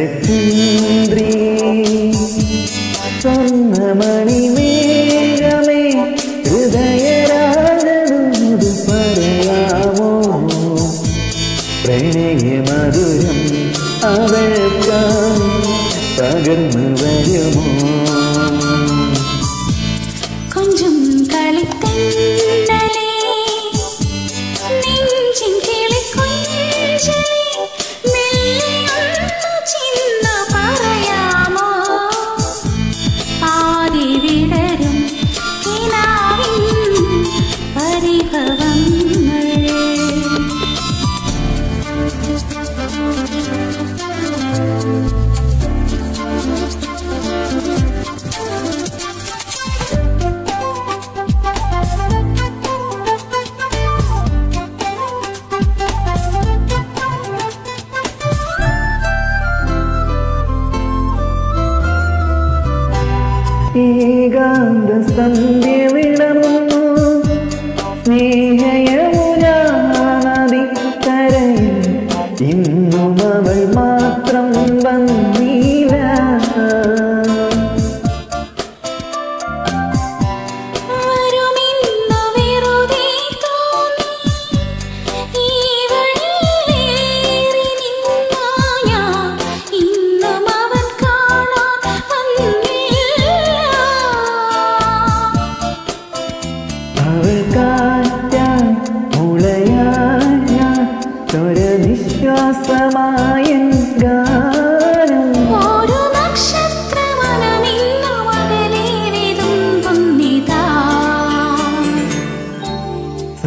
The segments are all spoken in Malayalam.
സ്വയംവരചന്ദ്രീ സ്വർണമണി മേഘമേ ഹൃദയരാഗനോട് പറയാമോ പ്രണയമധുരം അവൾക്കാം പകർന്നു വരുമോ ഏകാന്ത സന്ധ്യ വിടമുന്നു സ്നേഹയമ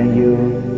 than you.